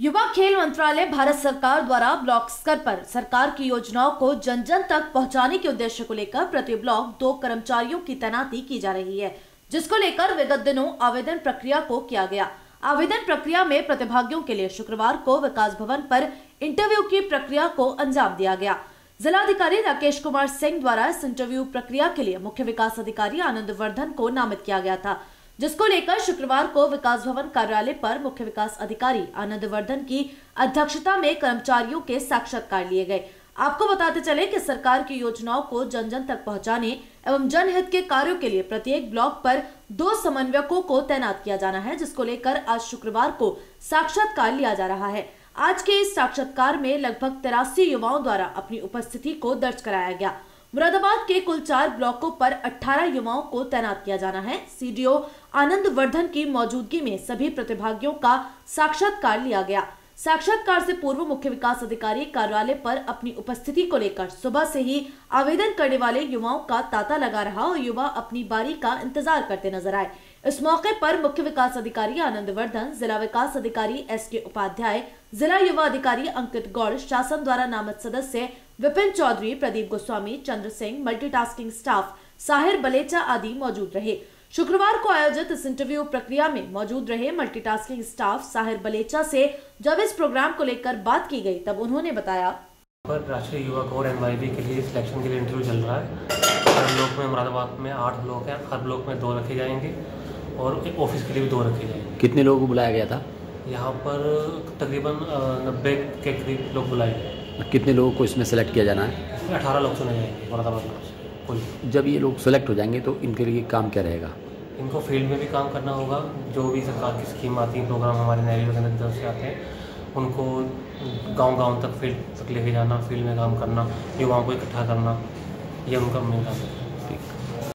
युवा खेल मंत्रालय, भारत सरकार द्वारा ब्लॉक स्तर पर सरकार की योजनाओं को जन जन तक पहुँचाने के उद्देश्य को लेकर प्रति ब्लॉक दो कर्मचारियों की तैनाती की जा रही है, जिसको लेकर विगत दिनों आवेदन प्रक्रिया को किया गया। आवेदन प्रक्रिया में प्रतिभागियों के लिए शुक्रवार को विकास भवन पर इंटरव्यू की प्रक्रिया को अंजाम दिया गया। जिलाधिकारी राकेश कुमार सिंह द्वारा इस इंटरव्यू प्रक्रिया के लिए मुख्य विकास अधिकारी आनंद वर्धन को नामित किया गया था। जिसको लेकर शुक्रवार को विकास भवन कार्यालय पर मुख्य विकास अधिकारी आनंद वर्धन की अध्यक्षता में कर्मचारियों के साक्षात्कार लिए गए। आपको बताते चले कि सरकार की योजनाओं को जन जन तक पहुँचाने एवं जनहित के कार्यों के लिए प्रत्येक ब्लॉक पर दो समन्वयकों को तैनात किया जाना है, जिसको लेकर आज शुक्रवार को साक्षात्कार लिया जा रहा है। आज के इस साक्षात्कार में लगभग तिरासी युवाओं द्वारा अपनी उपस्थिति को दर्ज कराया गया। मुरादाबाद के कुल चार ब्लॉकों पर 18 युवाओं को तैनात किया जाना है। सीडीओ आनंद वर्धन की मौजूदगी में सभी प्रतिभागियों का साक्षात्कार लिया गया। साक्षात्कार से पूर्व मुख्य विकास अधिकारी कार्यालय पर अपनी उपस्थिति को लेकर सुबह से ही आवेदन करने वाले युवाओं का तांता लगा रहा और युवा अपनी बारी का इंतज़ार करते नज़र आए। इस मौके पर मुख्य विकास अधिकारी आनंद वर्धन जिला विकास अधिकारी एस के उपाध्याय, जिला युवा अधिकारी अंकित गौड़, शासन द्वारा नामित सदस्य विपिन चौधरी प्रदीप गोस्वामी चंद्र सिंह मल्टीटास्किंग स्टाफ साहिर बलेचा आदि मौजूद रहे। शुक्रवार को आयोजित इस इंटरव्यू प्रक्रिया में मौजूद रहे मल्टीटास्किंग स्टाफ साहिर बलेचा से जब इस प्रोग्राम को लेकर बात की गई तब उन्होंने बताया। पर राष्ट्रीय युवा कोर एन के लिए सिलेक्शन के लिए इंटरव्यू चल रहा है। हर ब्लॉक में मुरादाबाद में आठ ब्लॉक हैं हर ब्लॉक में दो रखे जाएँगे और एक ऑफ़िस के लिए भी दो रखे जाएँगे। कितने लोगों को बुलाया गया था? यहाँ पर तकरीबन नब्बे के करीब लोग बुलाए गए। कितने लोगों को इसमें सेलेक्ट किया जाना है? अठारह लोग चुने जाएँगे मुरादाबाद जब ये लोग सेलेक्ट हो जाएँगे तो इनके लिए काम क्या रहेगा? इनको फ़ील्ड में भी काम करना होगा। जो भी सरकार की स्कीम आती है प्रोग्राम हमारे नहरी के तरफ़ से आते हैं उनको गांव-गांव तक फ़ील्ड तक लेके जाना फ़ील्ड में काम करना युवाओं को इकट्ठा करना ये उनका मेन काम है।